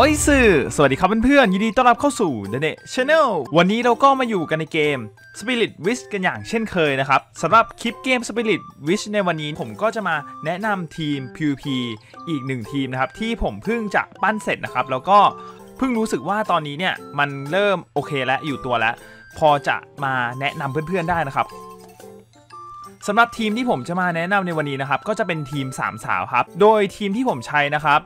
โอ้ยสื่อ สวัสดีครับเพื่อนๆ ยินดีต้อนรับเข้าสู่ The Net Channel วันนี้เราก็มาอยู่กันในเกม Spirit Wish กันอย่างเช่นเคยนะครับสำหรับคลิปเกม Spirit Wish ในวันนี้ผมก็จะมาแนะนำทีม PVP อีกหนึ่งทีมนะครับ ที่ผมเพิ่งจะปั้นเสร็จนะครับ แล้วก็เพิ่งรู้สึกว่าตอนนี้เนี่ย มันเริ่มโอเคแล้ว อยู่ตัวแล้ว พอจะมาแนะนำเพื่อนๆได้นะครับสำหรับทีมที่ผมจะมาแนะนำในวันนี้นะครับ ก็จะเป็นทีม 3 สาวครับ โดยทีมที่ผมใช้นะครับ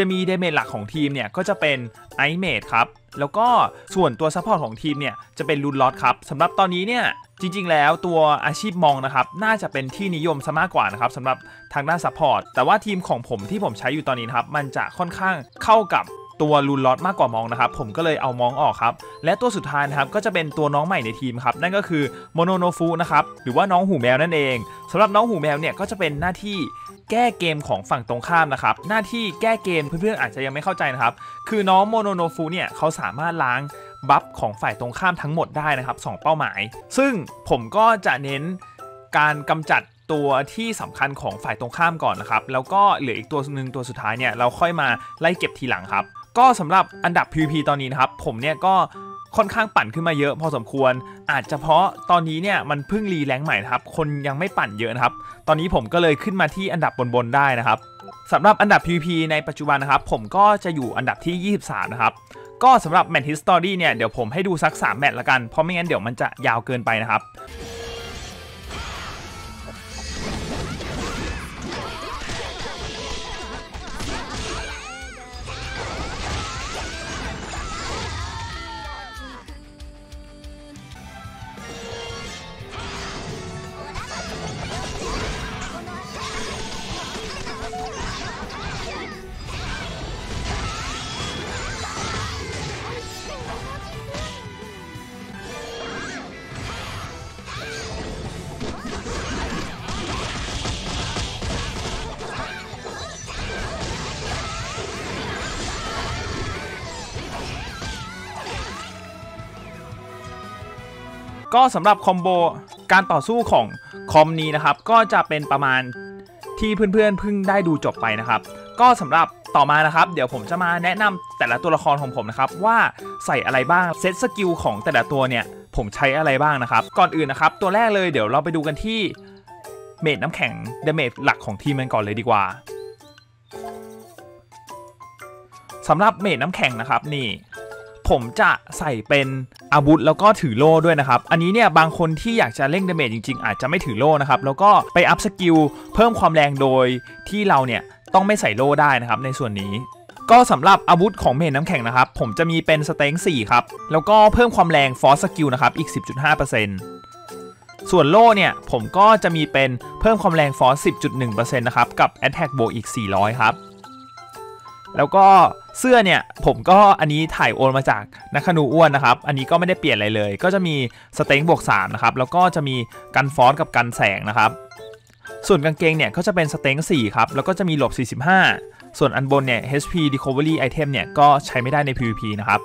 จะมี damage หลักของทีมเนี่ยก็จะเป็นไอเมดครับ แล้วก็ส่วนตัว support ของทีมเนี่ยจะเป็น Rune Rod ครับสำหรับตอนนี้เนี่ยจริงๆ แล้วตัวอาชีพ Monk นะครับน่าจะเป็นที่นิยมซะมากกว่านะครับสำหรับทางด้าน support แต่ว่าทีมของผมที่ผมใช้อยู่ตอนนี้นะครับมันจะค่อนข้างเข้ากับ ตัว Rune Rod มากกว่า Monk นะครับผมก็เลยเอา Monk ออกครับและตัวสุดท้ายนะครับก็จะเป็นตัวน้องใหม่ในทีมครับนั่นก็คือโมโนโนฟุนะครับหรือว่าน้องหูแมวนั่นเองสำหรับน้องหูแมวเนี่ยก็จะเป็นหน้าที่แก้เกมของฝั่งตรงข้ามนะครับหน้าที่แก้เกมเพื่อนๆอาจจะยังไม่เข้าใจนะครับคือน้องโมโนโนฟุเนี่ยเขาสามารถล้าง buff ของฝ่ายตรงข้ามทั้งหมดได้นะครับ2เป้าหมาย ซึ่งผมก็จะเน้นการกำจัดตัวที่สำคัญของฝ่ายตรงข้ามก่อนนะครับ แล้วก็เหลืออีกตัวหนึ่งตัวสุดท้ายเนี่ยเราค่อยมาไล่เก็บทีหลังครับ ก็สำหรับอันดับ PVP ตอนนี้นะครับ ผมเนี่ยก็ค่อนข้างปั่นขึ้นมาเยอะพอสมควร อาจจะเพราะตอนนี้เนี่ยมันเพิ่ง re-rank ใหม่นะครับ คนยังไม่ปั่นเยอะนะครับ ตอนนี้ผมก็เลยขึ้นมาที่อันดับบนๆได้นะครับสำหรับอันดับ PVP ในปัจจุบันนะครับ ผมก็จะอยู่อันดับที่ 23 นะครับ ก็สำหรับแมตช์ฮิสตอรี่เนี่ยเดี๋ยวผมให้ดูสัก 3 แมตช์ละกัน เพราะไม่งั้นเดี๋ยวมันจะยาวเกินไปนะครับ ก็สำหรับ combo การต่อสู้ของ comp นี้นะครับ ก็จะเป็นประมาณที่เพื่อนๆเพิ่งได้ดูจบไปนะครับ ก็สำหรับต่อมานะครับ เดี๋ยวผมจะมาแนะนำแต่ละตัวละครของผมนะครับ ว่าใส่อะไรบ้าง set skill ของแต่ละตัวเนี่ยผมใช้อะไรบ้างนะครับ ก่อนอื่นนะครับ ตัวแรกเลยเดี๋ยวเราไปดูกันที่ Mage น้ำแข็ง damage หลักของทีมกันก่อนเลยดีกว่าสำหรับ Mage น้ำแข็งนะครับนี่ ผมจะใส่เป็น อาวุธแล้วก็ถือโล่ด้วยนะครับ อันนี้เนี่ยบางคนที่อยากจะเร่ง damage จริงๆ อาจจะไม่ถือโล่นะครับ แล้วก็ไป up skill เพิ่มความแรงโดยที่เราเนี่ยต้องไม่ใส่โล่ได้นะครับในส่วนนี้ก็สำหรับอาวุธของ Mage น้ำแข็งนะครับ ผมจะมีเป็นสเต็ง4ครับ แล้วก็เพิ่มความแรง Frost skill นะครับ อีก 10.5%ส่วนโล่เนี่ย ผมก็จะมีเป็นเพิ่มความแรง Frost 10.1%นะครับ กับ Attack บวกอีก 400 ครับ แล้วก็เสื้อเนี่ยผมก็อันนี้ถ่ายโอนมาจากนักขนูอ้วนนะครับ อันนี้ก็ไม่ได้เปลี่ยนอะไรเลย ก็จะมีสเต็งบวก3นะครับ แล้วก็จะมีกันฟอสกับกันแสงนะครับ ส่วนกางเกงเนี่ยก็จะเป็นสเต็ง4ครับ แล้วก็จะมีหลบ 45 ส่วนอันบนเนี่ย HP Recovery Item เนี่ยก็ใช้ไม่ได้ใน PVP นะครับ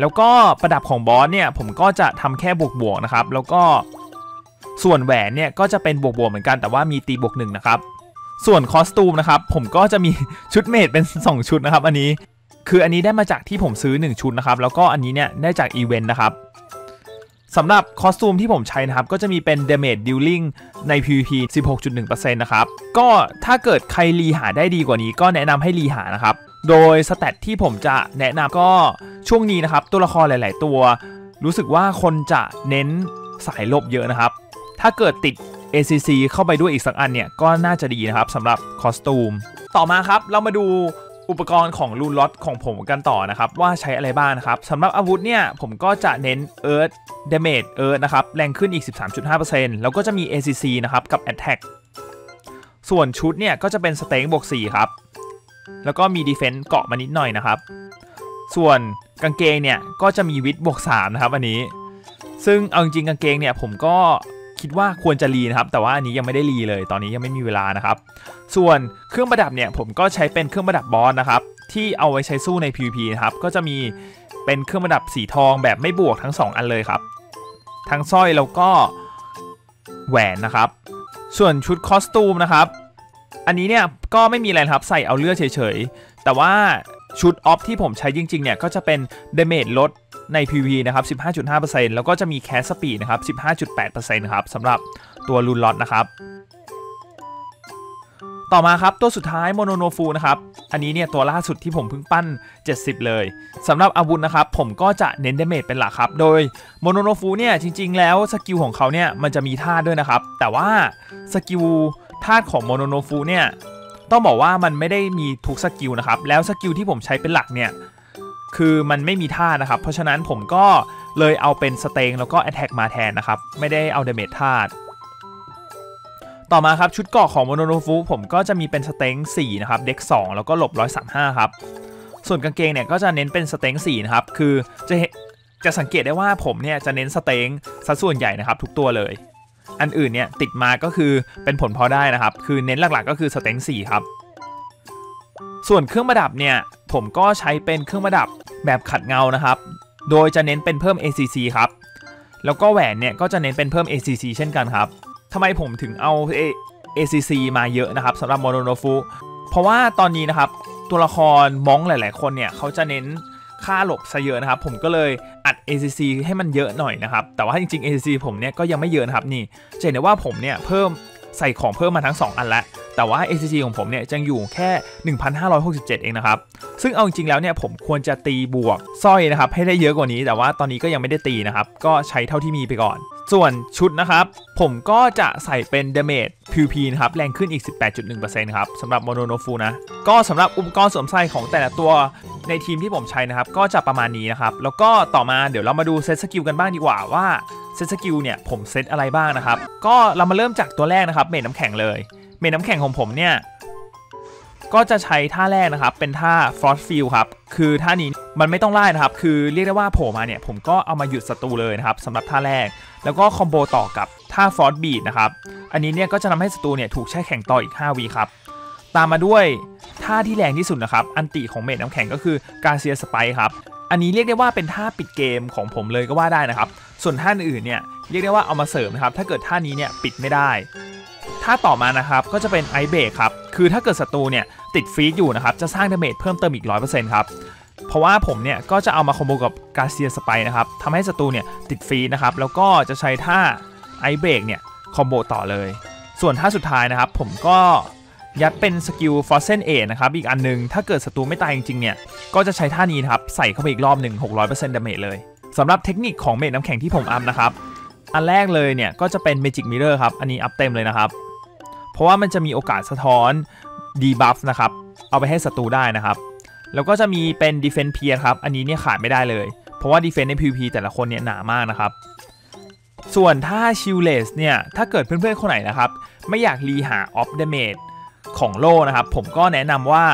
แล้วก็ประดับของบอสเนี่ยผมก็จะทำแค่บวกบวกนะครับ แล้วก็ส่วนแหวนเนี่ยก็จะเป็นบวกบวกเหมือนกัน แต่ว่ามีตีบวกหนึ่งนะครับ ส่วน costume นะครับผมก็จะมีชุด Mage เป็น 2 ชุดนะครับ อันนี้คืออันนี้ได้มาจากที่ผมซื้อ 1 ชุดนะครับ แล้วก็อันนี้เนี่ยได้จากอีเวนต์นะครับสำหรับ costume ที่ผมใช้นะครับ ก็จะมีเป็น Damage Dealing ใน PVP 16.1%นะครับ ก็ถ้าเกิดใครรีหาได้ดีกว่านี้ ก็แนะนำให้รีหานะครับ โดย stat ที่ผมจะแนะนำก็ช่วงนี้นะครับ ตัวละครหลาย ๆ ตัว รู้สึกว่าคนจะเน้นสายลบเยอะนะครับ ถ้าเกิดติด ACC เข้าไปด้วยอีกสักอันเนี่ยก็น่าจะดีนะครับสำหรับคอสตูม ต่อมาครับเรามาดูอุปกรณ์ของลูนล็อตของผมกันต่อนะครับว่าใช้อะไรบ้างนะครับสำหรับอาวุธเนี่ยผมก็จะเน้น Earth Damage Earth นะครับแรงขึ้นอีก 13.5%แล้วก็จะมี ACC นะครับกับ Attack ส่วนชุดเนี่ยก็จะเป็นสเต็งบวก4ครับแล้วก็มี Defense เกาะมานิดหน่อยนะครับ ส่วนกางเกงเนี่ยก็จะมีวิทบวก3นะครับอันนี้ ซึ่งเอาจริงกางเกงเนี่ยผมก็ คิดว่าควรจะรีนะครับ แต่ว่าอันนี้ยังไม่ได้รีเลย ตอนนี้ยังไม่มีเวลานะครับ ส่วนเครื่องประดับเนี่ยผมก็ใช้เป็นเครื่องประดับบอสนะครับ ที่เอาไว้ใช้สู้ใน PVP นะครับ ก็จะมีเป็นเครื่องประดับสีทองแบบไม่บวกทั้ง 2 อันเลยครับ ทั้งสร้อยแล้วก็แหวนนะครับ ส่วนชุดคอสตูมนะครับ อันนี้เนี่ยก็ไม่มีอะไรครับ ใส่เอาเลือดเฉยๆ แต่ว่าชุด off ที่ผมใช้จริงๆเนี่ยก็จะเป็นเดเมจลด ใน PV นะครับ 15.5%แล้วก็จะมี cast speed นะครับ 15.8%ครับสำหรับตัว RuneRod นะครับ ต่อมาครับตัวสุดท้าย Mononofu นะครับ อันนี้เนี่ยตัวล่าสุดที่ผมเพิ่งปั้น 70 เลยสำหรับอาวุธนะครับ ผมก็จะเน้น damage เป็นหลักครับ โดย Mononofu เนี่ยจริง ๆ แล้ว skill ของเขาเนี่ยมันจะมีธาตุด้วยนะครับ แต่ว่าskill ธาตุของ Mononofu เนี่ยต้องบอกว่ามันไม่ได้มีทุก skill นะครับ แล้ว skill ที่ผมใช้เป็นหลักเนี่ย คือมันไม่มีธาตุนะครับ เพราะฉะนั้นผมก็เลยเอาเป็น strength แล้วก็ attack มาแทนนะครับ ไม่ได้เอา damage ธาตุต่อมาครับ ชุดเกราะของ Mononofu ผมก็จะมีเป็น strength 4นะครับ DEX 2 แล้วก็หลบ 135 ครับ ส่วนกางเกงเนี่ยก็จะเน้นเป็น strength 4นะครับ คือจะจะสังเกตได้ว่าผมเนี่ยจะเน้น strengthสัดส่วนใหญ่นะครับ ทุกตัวเลย อันอื่นเนี่ยติดมาก็คือเป็นผลพอได้นะครับ คือเน้นหลักๆ ก็คือสเตง4ครับ ส่วนเครื่องประดับเนี่ยผมก็ใช้เป็นเครื่องประดับแบบขัดเงานะครับ โดยจะเน้นเป็นเพิ่ม ACC ครับ แล้วก็แหวนเนี่ยก็จะเน้นเป็นเพิ่ม ACC เช่นกันครับทำไมผมถึงเอา ACC มาเยอะนะครับสำหรับโมโนโนฟูเพราะว่าตอนนี้นะครับตัวละครมองหลาย ๆ คนเนี่ยเขาจะเน้นค่าหลบซะเยอะนะครับ ผมก็เลยอัด ACC ให้มันเยอะหน่อยนะครับ แต่ว่าจริง ๆ ACC ผมเนี่ยก็ยังไม่เยอะนะครับนี่จะเห็นได้ว่าผมเนี่ยเพิ่มใส่ของเพิ่มมาทั้ง 2 อันแล้ว แต่ว่า ACC ของผมเนี่ยยังอยู่แค่ 1,567 เองนะครับ ซึ่งเอาจริงๆแล้วเนี่ยผมควรจะตีบวกสร้อยนะครับให้ได้เยอะกว่านี้ แต่ว่าตอนนี้ก็ยังไม่ได้ตีนะครับ ก็ใช้เท่าที่มีไปก่อน ส่วนชุดนะครับ ผมก็จะใส่เป็นเดเมจ PVP นะครับ แรงขึ้นอีก 18.1%ครับสำหรับโมโนโนฟูนะ ก็สำหรับอุปกรณ์สวมใส่ของแต่ละตัวในทีมที่ผมใช้นะครับ ก็จะประมาณนี้นะครับ แล้วก็ต่อมาเดี๋ยวเรามาดูเซต skill กันบ้างดีกว่าว่าเซต skill เนี่ยผมเซตอะไรบ้างนะครับ ก็เรามาเริ่มจากตัวแรกนะครับ Mage น้ำแข็งเลย Mage น้ำแข็งของผมเนี่ยก็จะใช้ท่าแรกนะครับ เป็นท่า Frost Field ครับ คือท่านี้มันไม่ต้องร่ายนะครับ คือเรียกได้ว่าโผล่มาเนี่ย ผมก็เอามาหยุดศัตรูเลยนะครับสำหรับท่าแรก แล้วก็ combo ต่อกับท่า Frost Bite นะครับ อันนี้เนี่ยก็จะทำให้ศัตรูเนี่ยถูกแช่แข็งต่ออีก 5วิครับ ตามมาด้วยท่าที่แรงที่สุดนะครับ ulti ของ Mage น้ำแข็งก็คือ Glacier Spike ครับ อันนี้เรียกได้ว่าเป็นท่าปิดเกมของผมเลยก็ว่าได้นะครับ ส่วนท่าอื่นเนี่ยเรียกได้ว่าเอามาเสริมนะครับ ถ้าเกิดท่านี้เนี่ยปิดไม่ได้ ท่าต่อมานะครับก็จะเป็น Ice Break ครับคือถ้าเกิดศัตรูเนี่ยติดฟีดอยู่นะครับจะสร้าง damage เพิ่มเติมอีก 100%ครับเพราะว่าผมเนี่ยก็จะเอามา combo กับ Glacier Spike นะครับทำให้ศัตรูเนี่ยติดฟีดนะครับแล้วก็จะใช้ท่า Ice Break เนี่ย combo ต่อเลย ส่วนท่าสุดท้ายนะครับผมก็ยัดเป็น skill Frozen Air นะครับอีกอันนึง ถ้าเกิดศัตรูไม่ตายจริงๆเนี่ยก็จะใช้ท่านี้นะครับใส่เข้าไปอีกรอบหนึ่ง600% damage เลยสำหรับเทคนิคของ Mage น้ำแข็งที่ผมอัพนะครับ อันแรกเลยเนี่ยก็จะเป็น Magic Mirror ครับ อันนี้อัพเต็มเลยนะครับ เพราะว่ามันจะมีโอกาสสะท้อน debuff นะครับ เอาไปให้ศัตรูได้นะครับ แล้วก็จะมีเป็น Defense p e e r ครับ อันนี้เนี่ยขาดไม่ได้เลย เพราะว่า Defense ใน PVP แต่ละคนเนี่ยหนามากนะครับ ส่วนถ้า Shieldless เนี่ย ถ้าเกิดเพื่อนๆคนไหนนะครับ ไม่อยากรีหา Off Damage ของโล่นะครับ ผมก็แนะนำว่า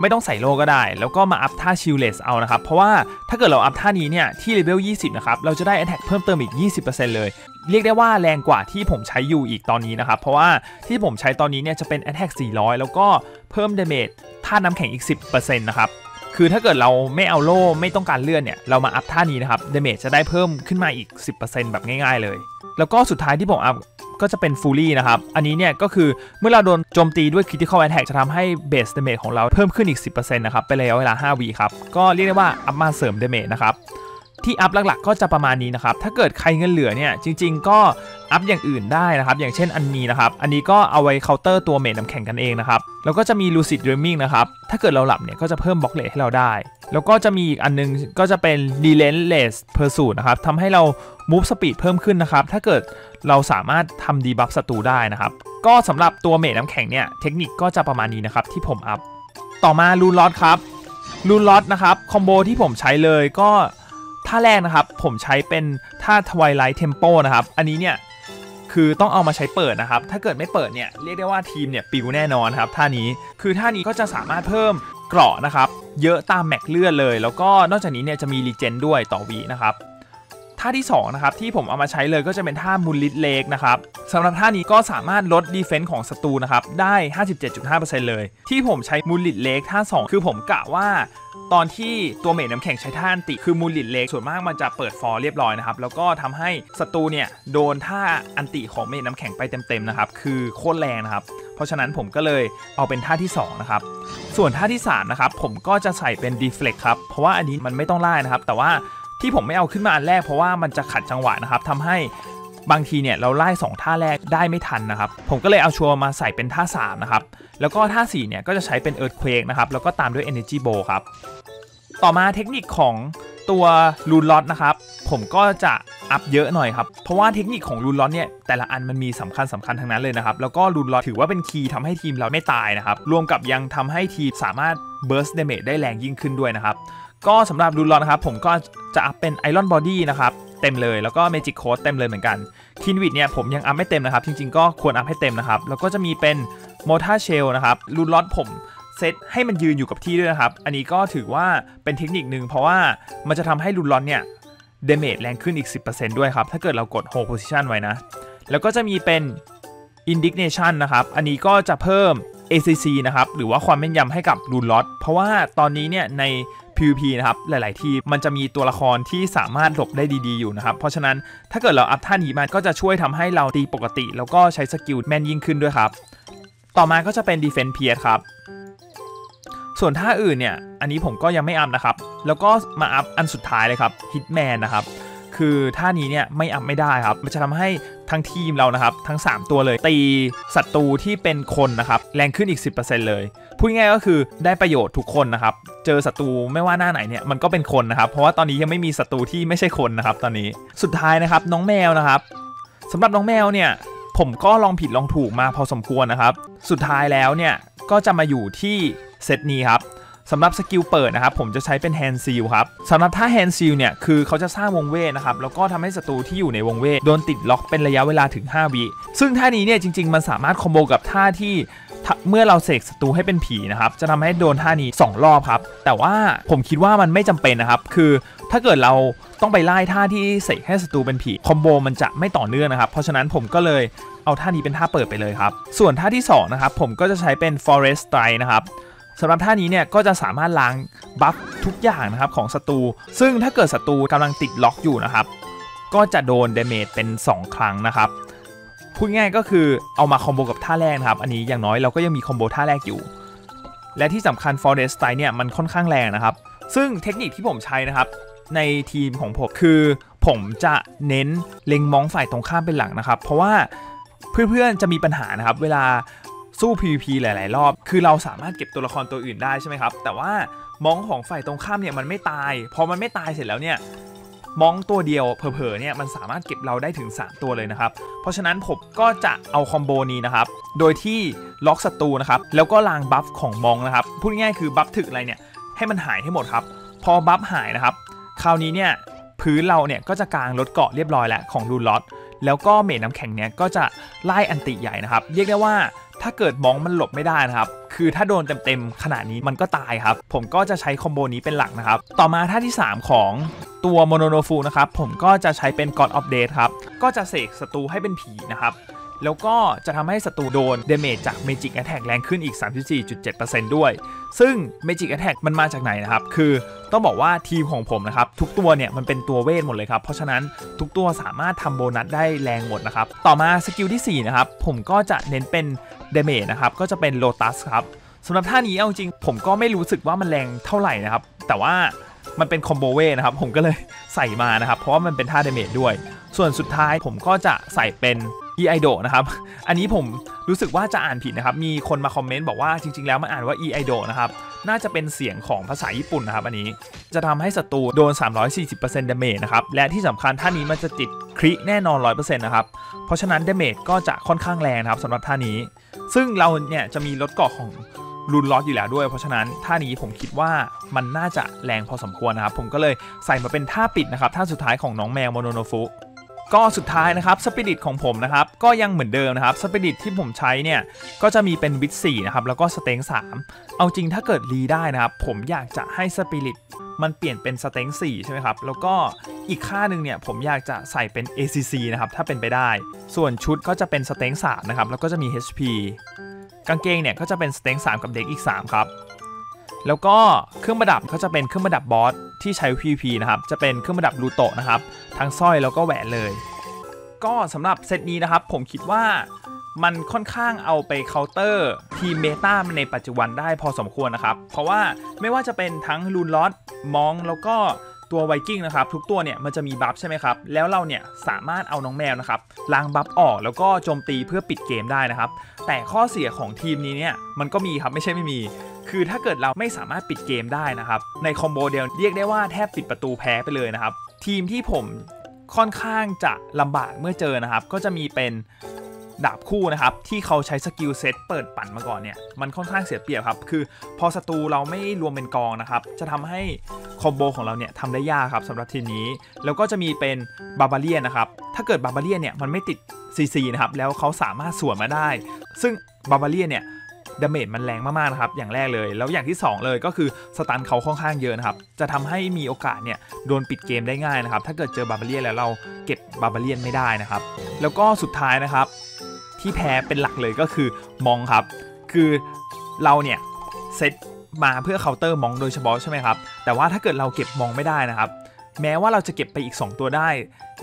ไม่ต้องใส่โล่ก็ได้ แล้วก็มาอัพท่า Shieldless เอานะครับ เพราะว่าถ้าเกิดเราอัพท่านี้เนี่ยที่เลเวล20 นะครับ เราจะได้ attack เพิ่มเติมอีก 20%เลย เรียกได้ว่าแรงกว่าที่ผมใช้อยู่อีกตอนนี้นะครับ เพราะว่าที่ผมใช้ตอนนี้เนี่ยจะเป็น attack 400 แล้วก็เพิ่ม damage ธาตุน้ำแข็งอีก 10%นะครับ คือถ้าเกิดเราไม่เอาโล่ไม่ต้องการเลื่อนเนี่ย เรามาอัพท่านี้นะครับ damage จะได้เพิ่มขึ้นมาอีก 10%แบบง่ายๆเลย แล้วก็สุดท้ายที่ผมอัพก็จะเป็น Fury นะครับ อันนี้เนี่ยก็คือเมื่อเราโดนโจมตีด้วย Critical Attack จะทำให้ base damage ของเราเพิ่มขึ้นอีก 10%นะครับเป็นระยะเวลา 5วิครับ ก็เรียกได้ว่าอัพมาเสริม damage นะครับ ที่อัพหลักๆ ก็จะประมาณนี้นะครับ ถ้าเกิดใครเงินเหลือเนี่ยจริง ๆ ก็อัพอย่างอื่นได้นะครับ อย่างเช่นอันนี้นะครับ อันนี้ก็เอาไว้เคาน์เตอร์ตัว Mage น้ำแข็งกันเองนะครับ แล้วก็จะมี Lucid Dreaming นะครับ ถ้าเกิดเราหลับเนี่ยก็จะเพิ่ม block rate ให้เราได้ แล้วก็จะมีอีกอันนึงก็จะเป็น Relentless Pursuit นะครับทำให้เรา Move Speed เพิ่มขึ้นนะครับ ถ้าเกิดเราสามารถทำดีบัฟศัตรูได้นะครับ ก็สำหรับตัวเมดน้ำแข็งเนี่ยเทคนิคก็จะประมาณนี้นะครับที่ผมอัพ ต่อมาลูนลอตครับลูนลอตนะครับคอมโบที่ผมใช้เลยก็ ท่าแรกนะครับ ผมใช้เป็นท่า Twilight Tempo นะครับ อันนี้เนี่ยคือต้องเอามาใช้เปิดนะครับ ถ้าเกิดไม่เปิดเนี่ยเรียกได้ว่าทีมเนี่ยปิวแน่นอนครับท่านี้ คือท่านี้ก็จะสามารถเพิ่มเกราะนะครับ เยอะตาม max เลือดเลย แล้วก็นอกจากนี้เนี่ยจะมี regen ด้วยต่อวินะครับ ท่าที่2นะครับที่ผมเอามาใช้เลยก็จะเป็นท่า Moonlit Lake นะครับสำหรับท่านี้ก็สามารถลด defense ของศัตรูนะครับได้ 57.5%เลย ที่ผมใช้ Moonlit Lake ท่า 2 คือผมกะว่าตอนที่ตัว Mage น้ำแข็งใช้ท่า ulti คือ Moonlit Lake ส่วนมากมันจะเปิดฟอร์เรียบร้อยนะครับ แล้วก็ทำให้ศัตรูเนี่ยโดนท่า ulti ของ Mage น้ำแข็งไปเต็มๆนะครับ คือโคตรแรงนะครับ เพราะฉะนั้นผมก็เลยเอาเป็นท่าที่ 2 นะครับ ส่วนท่าที่ 3 นะครับ ผมก็จะใส่เป็น deflect ครับ เพราะว่าอันนี้มันไม่ต้องร่ายนะครับ แต่ว่า ที่ผมไม่เอาขึ้นมาอันแรกเพราะว่ามันจะขัดจังหวะนะครับทำให้บางทีเนี่ยเราร่าย2ท่าแรกได้ไม่ทันนะครับผมก็เลยเอาชัวร์มาใส่เป็นท่า3นะครับแล้วก็ท่า4เนี่ยก็จะใช้เป็น Earthquake นะครับแล้วก็ตามด้วย Energy Bow ครับต่อมาเทคนิคของตัว RuneRod นะครับผมก็จะอัพเยอะหน่อยครับเพราะว่าเทคนิคของ RuneRod เนี่ยแต่ละอันมันมีสำคัญสำคัญทั้งนั้นเลยนะครับแล้วก็ RuneRod ถือว่าเป็น key ทำให้ทีมเราไม่ตายนะครับรวมกับยังทำให้ทีมสามารถ burst damage ได้แรงยิ่งขึ้นด้วยนะครับ ก็สำหรับ RuneRod นะครับผมก็จะอัพเป็น Iron Body นะครับเต็มเลยแล้วก็ Magic Coat เต็มเลยเหมือนกัน Keen Wit เนี่ยผมยังอัพไม่เต็มนะครับ จริงๆก็ควรอัพให้เต็มนะครับแล้วก็จะมีเป็น m o t a Shell นะครับ RuneRod ผมเซตให้มันยืนอยู่กับที่ด้วยนะครับ อันนี้ก็ถือว่าเป็นเทคนิคนึงเพราะว่ามันจะทำให้ RuneRod เนี่ย damage แรงขึ้นอีก 10%ด้วยครับ ถ้าเกิดเรากด hold position ไว้นะ แล้วก็จะมีเป็น indignation นะครับ อันนี้ก็จะเพิ่ม ACC นะครับ หรือว่าความแม่นยำให้กับ RuneRod เพราะว่าตอนนี้เนี่ยใน PVP นะครับหลาย ๆ ทีมมันจะมีตัวละครที่สามารถหลบได้ดี ๆ อยู่นะครับ เพราะฉะนั้นถ้าเกิดเราอัพท่านี้มันก็จะช่วยทำให้เราตีปกติ แล้วก็ใช้ skill แม่นยิ่งขึ้นด้วยครับ ต่อมาก็จะเป็น Defense p i e r ครับส่วนท่าอื่นเนี่ย อันนี้ผมก็ยังไม่อัพนะครับ แล้วก็มาอัพอันสุดท้ายเลยครับ Hitman นะครับ คือท่านี้เนี่ยไม่อัพไม่ได้ครับ มันจะทำให้ทั้งทีมเรานะครับ ทั้ง 3 ตัวเลย ตีศัตรูที่เป็นคนนะครับ แรงขึ้นอีก 10%เลย พูดง่ายก็คือได้ประโยชน์ทุกคนนะครับ เจอศัตรูไม่ว่าหน้าไหนเนี่ยมันก็เป็นคนนะครับเพราะว่าตอนนี้ยังไม่มีศัตรูที่ไม่ใช่คนนะครับตอนนี้สุดท้ายนะครับน้องแมวนะครับสำหรับน้องแมวเนี่ยผมก็ลองผิดลองถูกมาพอสมควรนะครับ สุดท้ายแล้วเนี่ยก็จะมาอยู่ที่เซตนี้ครับสำหรับสกิลเปิดนะครับผมจะใช้เป็น Hand Seal ครับสำหรับท่า Hand Seal เนี่ยคือเขาจะสร้างวงเวทนะครับแล้วก็ทำให้ศัตรูที่อยู่ในวงเวทโดนติดล็อกเป็นระยะเวลาถึง 5 วิซึ่งท่านี้เนี่ยจริง ๆ มันสามารถคอมโบกับท่าที่ เมื่อเราเสกศัตรูให้เป็นผีนะครับ จะทำให้โดนท่านี้ 2 รอบครับ แต่ว่าผมคิดว่ามันไม่จำเป็นนะครับ คือถ้าเกิดเราต้องไปไล่ท่าที่เสกให้ศัตรูเป็นผีคอมโบมันจะไม่ต่อเนื่องนะครับ เพราะฉะนั้นผมก็เลยเอาท่านี้เป็นท่าเปิดไปเลยครับ ส่วนท่าที่2นะครับผมก็จะใช้เป็น forest strike นะครับสำหรับท่านี้เนี่ยก็จะสามารถล้างบัฟทุกอย่างนะครับของศัตรู ซึ่งถ้าเกิดศัตรูกำลังติดล็อกอยู่นะครับ ก็จะโดนเดเมจเป็น 2 ครั้งนะครับ พูดง่ายก็คือเอามาคอมโบกับท่าแรกนะครับ อันนี้อย่างน้อยเราก็ยังมีคอมโบท่าแรกอยู่ และที่สำคัญ Forest Strike เนี่ยมันค่อนข้างแรงนะครับ ซึ่งเทคนิคที่ผมใช้นะครับ ในทีมของผมคือ ผมจะเน้นเล็งมองฝ่ายตรงข้ามเป็นหลังนะครับ เพราะว่าเพื่อนๆจะมีปัญหานะครับ เวลาสู้ PVP หลาย ๆ รอบ คือเราสามารถเก็บตัวละครตัวอื่นได้ใช่ไหมครับ แต่ว่ามองของฝ่ายตรงข้ามเนี่ยมันไม่ตาย พอมันไม่ตายเสร็จแล้วเนี่ย Monk ตัวเดียวเผลอๆเนี่ยมันสามารถเก็บเราได้ถึง 3 ตัวเลยนะครับ เพราะฉะนั้นผมก็จะเอาคอมโบนี้นะครับ โดยที่ล็อกศัตรูนะครับ แล้วก็ล้าง buff ของ Monk นะครับ พูดง่ายๆคือ buff ถึกอะไรเนี่ยให้มันหายให้หมดครับ พอ buff หายนะครับ คราวนี้เนี่ยเพื่อนเราเนี่ยก็จะกางลดเกราะเรียบร้อยแล้วของ RuneRod แล้วก็ Mage น้ำแข็งเนี่ยก็จะไล่ ulti ใหญ่นะครับ เรียกได้ว่า ถ้าเกิด Monk มันหลบไม่ได้นะครับคือถ้าโดนเต็มๆขนาดนี้มันก็ตายครับ ผมก็จะใช้คอมโบนี้เป็นหลักนะครับ ต่อมาท่าที่ 3 ของตัวโมโนโนฟูนะครับ ผมก็จะใช้เป็น God of Death ครับ ก็จะเสกศัตรูให้เป็นผีนะครับ แล้วก็จะทำให้ศัตรูโดน damage จาก Magic Attack แรงขึ้นอีก 34.7%ด้วย ซึ่ง Magic Attack มันมาจากไหนนะครับ คือต้องบอกว่าทีมของผมนะครับ ทุกตัวเนี่ยมันเป็นตัวเวทหมดเลยครับ เพราะฉะนั้นทุกตัวสามารถทำโบนัสได้แรงหมดนะครับ ต่อมาสกิลที่ 4 นะครับ ผมก็จะเน้นเป็น damage นะครับ ก็จะเป็นโลตัสครับสำหรับท่านี้เอาจริง ผมก็ไม่รู้สึกว่ามันแรงเท่าไหร่นะครับ แต่ว่ามันเป็นคอมโบเวทนะครับ ผมก็เลยใส่มานะครับ เพราะว่ามันเป็นท่า damage ด้วย ส่วนสุดท้ายผมก็จะใส่เป็น Iaido นะครับ อันนี้ผมรู้สึกว่าจะอ่านผิดนะครับ มีคนมาคอมเมนต์บอกว่าจริง ๆ แล้วมันอ่านว่า Iaido นะครับ น่าจะเป็นเสียงของภาษาญี่ปุ่นนะครับ อันนี้จะทำให้ศัตรูโดน 340% damage นะครับ และที่สำคัญท่านี้มันจะติด cri แน่นอน 100%นะครับ เพราะฉะนั้น damage ก็จะค่อนข้างแรงนะครับสำหรับท่านี้ ซึ่งเราเนี่ยจะมีลดเกราะของRuneRod อยู่แล้วด้วย เพราะฉะนั้นท่านี้ผมคิดว่ามันน่าจะแรงพอสมควรนะครับ ผมก็เลยใส่มาเป็นท่าปิดนะครับท่าสุดท้ายของน้องแมวโมโนโนฟู ก็สุดท้ายนะครับสปิริตของผมนะครับก็ยังเหมือนเดิมนะครับสปิริตที่ผมใช้เนี่ยก็จะมีเป็น Wit สี่นะครับแล้วก็ Strength 3เอาจริงถ้าเกิด re ได้นะครับผมอยากจะให้สปิริตมันเปลี่ยนเป็น Strength 4ใช่ไหมครับแล้วก็อีกค่าหนึ่งเนี่ยผมอยากจะใส่เป็น ACC นะครับถ้าเป็นไปได้ ส่วนชุดก็จะเป็น Strength 3นะครับแล้วก็จะมี HP กางเกงเนี่ยก็จะเป็น Strength 3กับ Dex อีก3ครับ แล้วก็เครื่องประดับเขาจะเป็นเครื่องประดับบอสที่ใช้ PVP นะครับ จะเป็นเครื่องประดับรูโตะนะครับ ทั้งสร้อยแล้วก็แหวนเลย ก็สำหรับเซตนี้นะครับ ผมคิดว่ามันค่อนข้างเอาไปเคาน์เตอร์ทีม meta ในปัจจุบันได้พอสมควรนะครับ เพราะว่าไม่ว่าจะเป็นทั้ง RuneRod Monk แล้วก็ ตัวไวกิ้งนะครับทุกตัวเนี่ยมันจะมี buff ใช่ไหมครับแล้วเราเนี่ยสามารถเอาน้องแมวนะครับล้าง buff ออกแล้วก็โจมตีเพื่อปิดเกมได้นะครับแต่ข้อเสียของทีมนี้เนี่ยมันก็มีครับไม่ใช่ไม่มี คือถ้าเกิดเราไม่สามารถปิดเกมได้นะครับในคอมโบเดียวเรียกได้ว่าแทบปิดประตูแพ้ไปเลยนะครับทีมที่ผมค่อนข้างจะลำบากเมื่อเจอนะครับก็จะมีเป็น ดาบคู่นะครับที่เขาใช้สกิลเซตเปิดปั่นมาก่อนเนี่ยมันค่อนข้างเสียเปรียบครับคือพอศัตรูเราไม่รวมเป็นกองนะครับจะทำให้คอมโบของเราเนี่ยทำได้ยากครับสำหรับทีมนี้ แล้วก็จะมีเป็น Barbarian นะครับถ้าเกิด Barbarian เนี่ยมันไม่ติด CC นะครับแล้วเขาสามารถสวนมาได้ ซึ่ง Barbarian เนี่ย damage มันแรงมากๆนะครับอย่างแรกเลย แล้วอย่างที่ 2 เลยก็คือ stun เขาค่อนข้างเยอะนะครับ จะทำให้มีโอกาสเนี่ยโดนปิดเกมได้ง่ายนะครับ ถ้าเกิดเจอ Barbarian แล้วเราเก็บ Barbarian ไม่ได้นะครับ แล้วก็สุดท้ายนะครับ ที่แพ้เป็นหลักเลยก็คือ Monk ครับ คือเราเนี่ยเซตมาเพื่อ counter Monk โดยเฉพาะใช่ไหมครับ แต่ว่าถ้าเกิดเราเก็บ Monk ไม่ได้นะครับ แม้ว่าเราจะเก็บไปอีก 2 ตัวได้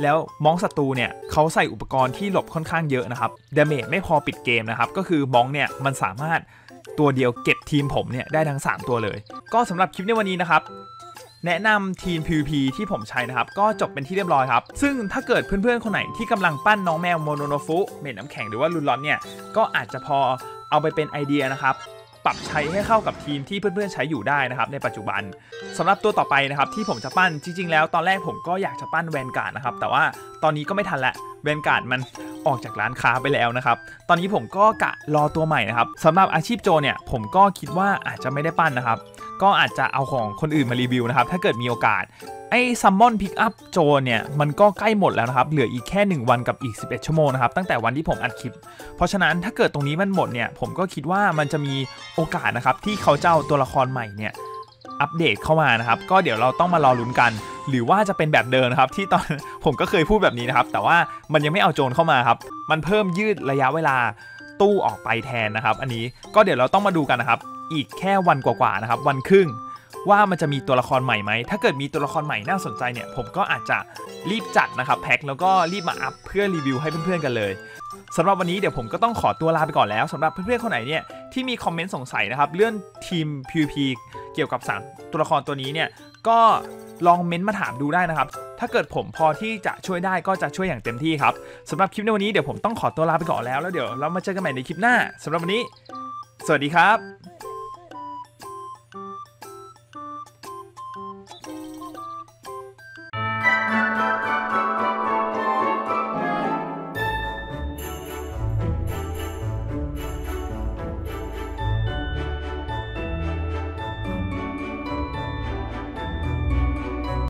แล้ว Monk ศัตรูเนี่ยเขาใส่อุปกรณ์ที่หลบค่อนข้างเยอะนะครับ damage ไม่พอปิดเกมนะครับ ก็คือ Monk เนี่ยมันสามารถตัวเดียวเก็บทีมผมเนี่ยได้ทั้ง 3 ตัวเลย ก็สำหรับคลิปในวันนี้นะครับ แนะนำทีม PVP ที่ผมใช้นะครับ ก็จบเป็นที่เรียบร้อยครับ ซึ่งถ้าเกิดเพื่อนๆ คนไหนที่กำลังปั้นน้องแมวโมโนโนฟู Mage น้ำแข็งหรือว่า RuneRod เนี่ย ก็อาจจะพอเอาไปเป็นไอเดียนะครับ ปรับใช้ให้เข้ากับทีมที่เพื่อนๆใช้อยู่ได้นะครับในปัจจุบันสำหรับตัวต่อไปนะครับที่ผมจะปั้นจริง ๆ แล้วตอนแรกผมก็อยากจะปั้น Vanguard นะครับแต่ว่าตอนนี้ก็ไม่ทันละ Vanguard มันออกจากร้านค้าไปแล้วนะครับ ตอนนี้ผมก็กะรอตัวใหม่นะครับสำหรับอาชีพโจรเนี่ยผมก็คิดว่าอาจจะไม่ได้ปั้นนะครับ ก็อาจจะเอาของคนอื่นมารีวิวนะครับ ถ้าเกิดมีโอกาส ไอ้ summon pick up โจรเนี่ย มันก็ใกล้หมดแล้วนะครับ เหลืออีกแค่ 1 วันกับอีก 11 ชั่วโมงนะครับ ตั้งแต่วันที่ผมอัดคลิป เพราะฉะนั้นถ้าเกิดตรงนี้มันหมดเนี่ย ผมก็คิดว่ามันจะมีโอกาสนะครับ ที่เขาเจะเอาตัวละครใหม่เนี่ย อัปเดตเข้ามานะครับ ก็เดี๋ยวเราต้องมารอลุ้นกัน หรือว่าจะเป็นแบบเดิมนะครับ ที่ตอนผมก็เคยพูดแบบนี้นะครับ แต่ว่ามันยังไม่เอาโจรเข้ามาครับ มันเพิ่มยืดระยะเวลาตู้ออกไปแทนนะครับ อันนี้ก็เดี๋ยวเราต้องมาดูกันนะครับ อีกแค่วันกว่าๆนะครับ วันครึ่ง ว่ามันจะมีตัวละครใหม่ไหม ถ้าเกิดมีตัวละครใหม่น่าสนใจเนี่ย ผมก็อาจจะรีบจัดนะครับแพ็คแล้วก็รีบมาอัพเพื่อรีวิวให้เพื่อนๆกันเลยสำหรับวันนี้เดี๋ยวผมก็ต้องขอตัวลาไปก่อนแล้วสำหรับเพื่อนๆคนไหนเนี่ยที่มีคอมเมนต์สงสัยนะครับเรื่องทีม PVP เกี่ยวกับสามตัวละครตัวนี้เนี่ยก็ลองเม้นต์มาถามดูได้นะครับ ถ้าเกิดผมพอที่จะช่วยได้ก็จะช่วยอย่างเต็มที่ครับสำหรับคลิปในวันนี้เดี๋ยวผมต้องขอตัวลาไปก่อนแล้วแล้วเดี๋ยวเรามาเจอกันใหม่ในคลิปหน้าสำหรับวันนี้ สวัสดีครับ